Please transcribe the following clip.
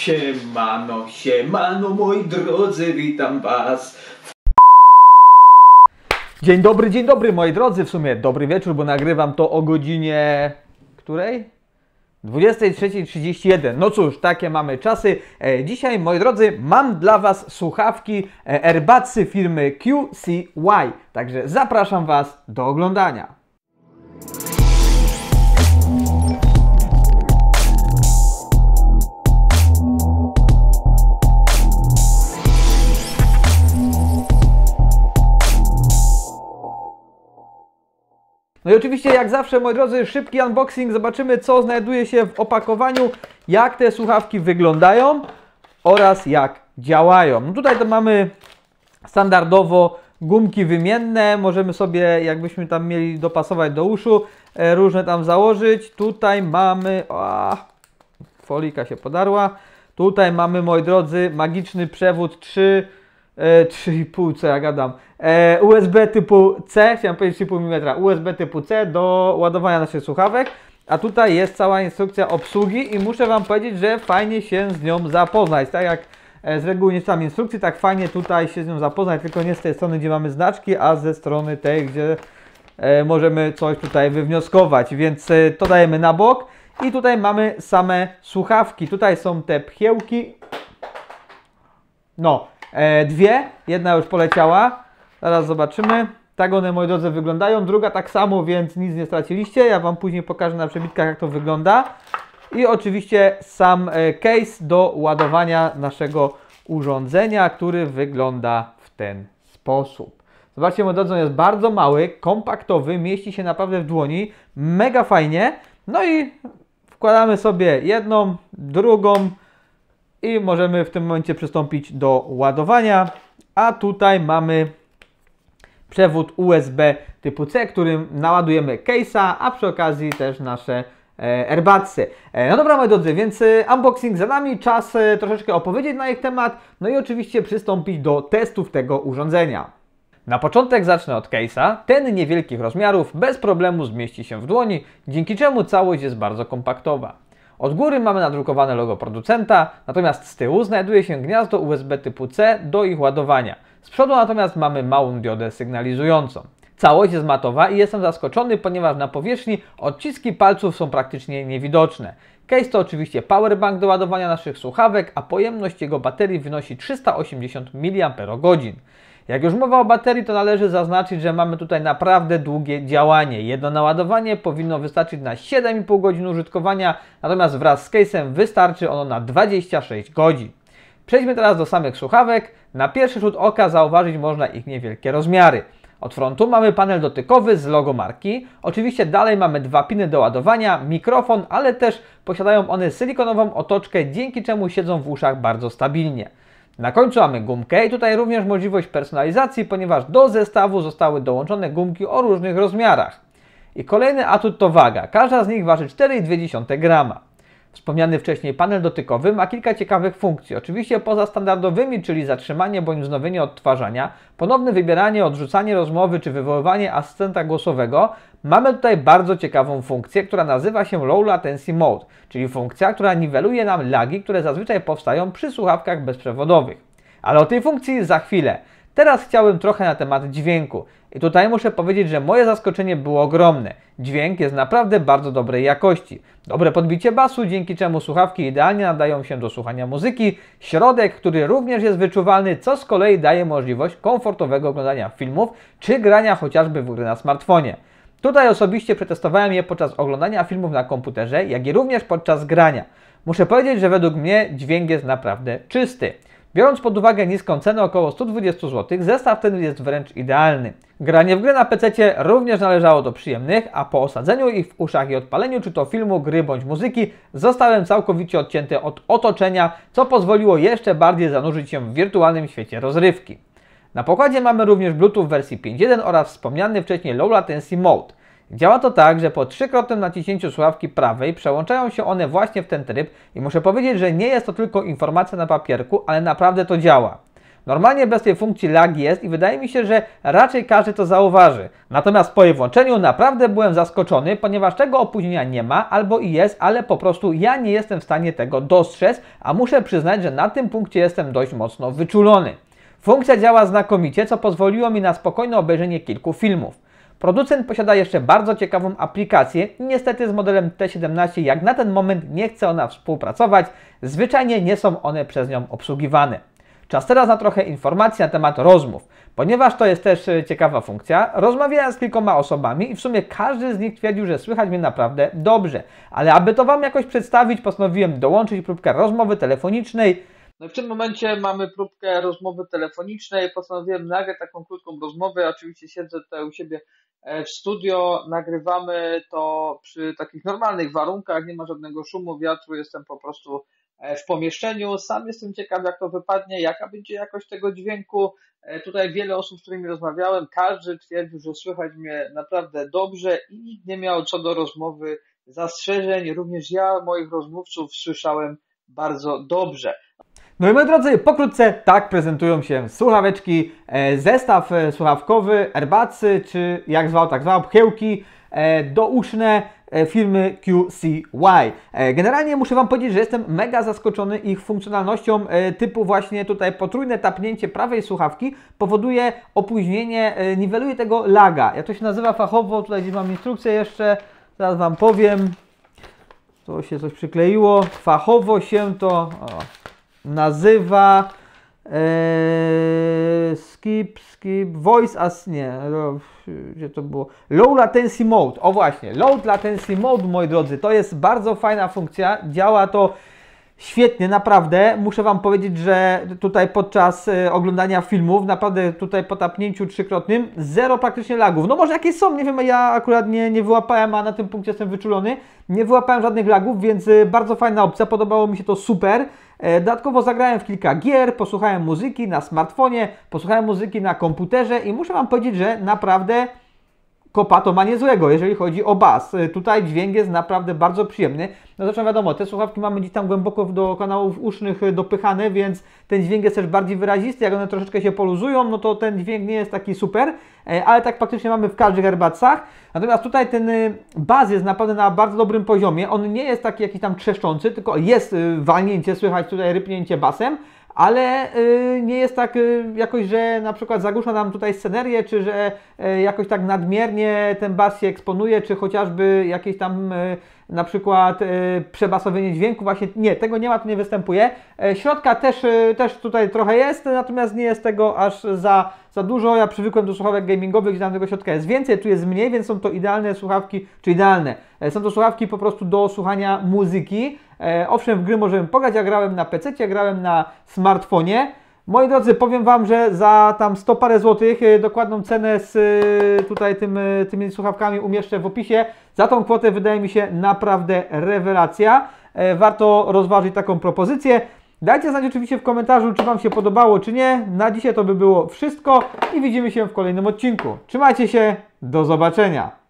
Siemano, siemano moi drodzy, witam was. Dzień dobry, dzień dobry moi drodzy, w sumie dobry wieczór, bo nagrywam to o godzinie... której? 23.31. No cóż, takie mamy czasy. E, dzisiaj, moi drodzy, mam dla Was słuchawki e, Airbatsy firmy QCY. Także zapraszam Was do oglądania. No i oczywiście, jak zawsze, moi drodzy, szybki unboxing. Zobaczymy, co znajduje się w opakowaniu, jak te słuchawki wyglądają oraz jak działają. No tutaj to mamy standardowo gumki wymienne. Możemy sobie, jakbyśmy tam mieli dopasować do uszu, e, różne tam założyć. Tutaj mamy... O, folika się podarła. Tutaj mamy, moi drodzy, magiczny przewód 3 e, 3,5, co ja gadam, e, USB typu C, chciałem powiedzieć 3,5 mm, USB typu C do ładowania naszych słuchawek, a tutaj jest cała instrukcja obsługi i muszę Wam powiedzieć, że fajnie się z nią zapoznać, tak jak e, z reguły nie czytam instrukcji, tak fajnie tutaj się z nią zapoznać, tylko nie z tej strony, gdzie mamy znaczki, a ze strony tej, gdzie e, możemy coś tutaj wywnioskować, więc e, to dajemy na bok. I tutaj mamy same słuchawki, tutaj są te pchiełki, no, e, dwie, jedna już poleciała, zaraz zobaczymy. Tak one, moi drodzy, wyglądają. Druga tak samo, więc nic nie straciliście. Ja Wam później pokażę na przebitkach, jak to wygląda. I oczywiście sam e, case do ładowania naszego urządzenia, który wygląda w ten sposób. Zobaczcie, moi drodzy, on jest bardzo mały, kompaktowy, mieści się naprawdę w dłoni. Mega fajnie. No i wkładamy sobie jedną, drugą, i możemy w tym momencie przystąpić do ładowania. A tutaj mamy przewód USB typu C, którym naładujemy case'a, a przy okazji też nasze e, AirBudsy. E, no dobra moi drodzy, więc e, unboxing za nami, czas e, troszeczkę opowiedzieć na ich temat, no i oczywiście przystąpić do testów tego urządzenia. Na początek zacznę od case'a. Ten niewielkich rozmiarów bez problemu zmieści się w dłoni, dzięki czemu całość jest bardzo kompaktowa. Od góry mamy nadrukowane logo producenta, natomiast z tyłu znajduje się gniazdo USB typu C do ich ładowania. Z przodu natomiast mamy małą diodę sygnalizującą. Całość jest matowa i jestem zaskoczony, ponieważ na powierzchni odciski palców są praktycznie niewidoczne. Case to oczywiście powerbank do ładowania naszych słuchawek, a pojemność jego baterii wynosi 380 mAh. Jak już mowa o baterii, to należy zaznaczyć, że mamy tutaj naprawdę długie działanie. Jedno naładowanie powinno wystarczyć na 7,5 godzin użytkowania, natomiast wraz z case'em wystarczy ono na 26 godzin. Przejdźmy teraz do samych słuchawek. Na pierwszy rzut oka zauważyć można ich niewielkie rozmiary. Od frontu mamy panel dotykowy z logo marki. Oczywiście dalej mamy dwa piny do ładowania, mikrofon, ale też posiadają one silikonową otoczkę, dzięki czemu siedzą w uszach bardzo stabilnie. Na końcu mamy gumkę i tutaj również możliwość personalizacji, ponieważ do zestawu zostały dołączone gumki o różnych rozmiarach. I kolejny atut to waga. Każda z nich waży 4,2 grama. Wspomniany wcześniej panel dotykowy ma kilka ciekawych funkcji. Oczywiście poza standardowymi, czyli zatrzymanie bądź wznowienie odtwarzania, ponowne wybieranie, odrzucanie rozmowy czy wywoływanie asystenta głosowego, mamy tutaj bardzo ciekawą funkcję, która nazywa się Low Latency Mode, czyli funkcja, która niweluje nam lagi, które zazwyczaj powstają przy słuchawkach bezprzewodowych. Ale o tej funkcji za chwilę. Teraz chciałbym trochę na temat dźwięku. I tutaj muszę powiedzieć, że moje zaskoczenie było ogromne. Dźwięk jest naprawdę bardzo dobrej jakości. Dobre podbicie basu, dzięki czemu słuchawki idealnie nadają się do słuchania muzyki. Środek, który również jest wyczuwalny, co z kolei daje możliwość komfortowego oglądania filmów czy grania chociażby w gry na smartfonie. Tutaj osobiście przetestowałem je podczas oglądania filmów na komputerze, jak i również podczas grania. Muszę powiedzieć, że według mnie dźwięk jest naprawdę czysty. Biorąc pod uwagę niską cenę około 120 zł, zestaw ten jest wręcz idealny. Granie w gry na PC również należało do przyjemnych, a po osadzeniu ich w uszach i odpaleniu czy to filmu, gry bądź muzyki, zostałem całkowicie odcięty od otoczenia, co pozwoliło jeszcze bardziej zanurzyć się w wirtualnym świecie rozrywki. Na pokładzie mamy również Bluetooth wersji 5.1 oraz wspomniany wcześniej Low Latency Mode. Działa to tak, że po trzykrotnym naciśnięciu słuchawki prawej przełączają się one właśnie w ten tryb i muszę powiedzieć, że nie jest to tylko informacja na papierku, ale naprawdę to działa. Normalnie bez tej funkcji lag jest i wydaje mi się, że raczej każdy to zauważy. Natomiast po jej włączeniu naprawdę byłem zaskoczony, ponieważ tego opóźnienia nie ma albo i jest, ale po prostu ja nie jestem w stanie tego dostrzec, a muszę przyznać, że na tym punkcie jestem dość mocno wyczulony. Funkcja działa znakomicie, co pozwoliło mi na spokojne obejrzenie kilku filmów. Producent posiada jeszcze bardzo ciekawą aplikację niestety z modelem T17 jak na ten moment nie chce ona współpracować, zwyczajnie nie są one przez nią obsługiwane. Czas teraz na trochę informacji na temat rozmów. Ponieważ to jest też e, ciekawa funkcja, rozmawiałem z kilkoma osobami i w sumie każdy z nich twierdził, że słychać mnie naprawdę dobrze. Ale aby to Wam jakoś przedstawić, postanowiłem dołączyć próbkę rozmowy telefonicznej. No w tym momencie mamy próbkę rozmowy telefonicznej. Postanowiłem nagrać taką krótką rozmowę. Oczywiście siedzę tutaj u siebie w studio, nagrywamy to przy takich normalnych warunkach, nie ma żadnego szumu, wiatru, jestem po prostu E, w pomieszczeniu. Sam jestem ciekaw, jak to wypadnie, jaka będzie jakość tego dźwięku. E, tutaj wiele osób, z którymi rozmawiałem, każdy twierdził, że słychać mnie naprawdę dobrze i nikt nie miał co do rozmowy zastrzeżeń. Również ja moich rozmówców słyszałem bardzo dobrze. No i moi drodzy, pokrótce tak prezentują się słuchaweczki, e, zestaw słuchawkowy, erbacy, czy jak zwał, tak zwał, pchełki douszne E, firmy QCY. E, generalnie muszę Wam powiedzieć, że jestem mega zaskoczony ich funkcjonalnością e, typu właśnie tutaj potrójne tapnięcie prawej słuchawki powoduje opóźnienie, niweluje tego laga. Jak to się nazywa fachowo, tutaj gdzieś mam instrukcję jeszcze, zaraz Wam powiem. To się coś przykleiło. Fachowo się to o, nazywa Eee, skip, skip, voice as, nie, gdzie to było? Low latency mode, o właśnie, low latency mode, moi drodzy, to jest bardzo fajna funkcja, działa to świetnie, naprawdę. Muszę Wam powiedzieć, że tutaj podczas e, oglądania filmów, naprawdę tutaj po tapnięciu trzykrotnym, zero praktycznie lagów. No może jakieś są, nie wiem, ja akurat nie, nie wyłapałem, a na tym punkcie jestem wyczulony. Nie wyłapałem żadnych lagów, więc e, bardzo fajna opcja, podobało mi się to super. E, dodatkowo zagrałem w kilka gier, posłuchałem muzyki na smartfonie, posłuchałem muzyki na komputerze i muszę Wam powiedzieć, że naprawdę kopa to ma niezłego, jeżeli chodzi o bas. E, tutaj dźwięk jest naprawdę bardzo przyjemny. No zresztą wiadomo, te słuchawki mamy gdzieś tam głęboko do kanałów usznych e, dopychane, więc ten dźwięk jest też bardziej wyrazisty. Jak one troszeczkę się poluzują, no to ten dźwięk nie jest taki super, ale tak praktycznie mamy w każdych herbacach. Natomiast tutaj ten bas jest naprawdę na bardzo dobrym poziomie. On nie jest taki jakiś tam trzeszczący, tylko jest walnięcie, słychać tutaj rypnięcie basem, ale y, nie jest tak y, jakoś, że na przykład zagłusza nam tutaj scenerię, czy że y, jakoś tak nadmiernie ten bas się eksponuje, czy chociażby jakieś tam na przykład przebasowienie dźwięku, właśnie nie, tego nie ma, to nie występuje. Środka też, też tutaj trochę jest, natomiast nie jest tego aż za, za dużo. Ja przywykłem do słuchawek gamingowych, gdzie tam tego środka jest więcej, tu jest mniej, więc są to idealne słuchawki, czy idealne. Są to słuchawki po prostu do słuchania muzyki. E, owszem, w gry możemy pograć, ja grałem na PC, grałem na smartfonie. Moi drodzy, powiem Wam, że za tam 100 parę złotych, e, dokładną cenę z e, tutaj tym, tymi słuchawkami umieszczę w opisie. Za tą kwotę wydaje mi się naprawdę rewelacja. Warto rozważyć taką propozycję. Dajcie znać oczywiście w komentarzu, czy Wam się podobało, czy nie. Na dzisiaj to by było wszystko i widzimy się w kolejnym odcinku. Trzymajcie się, do zobaczenia.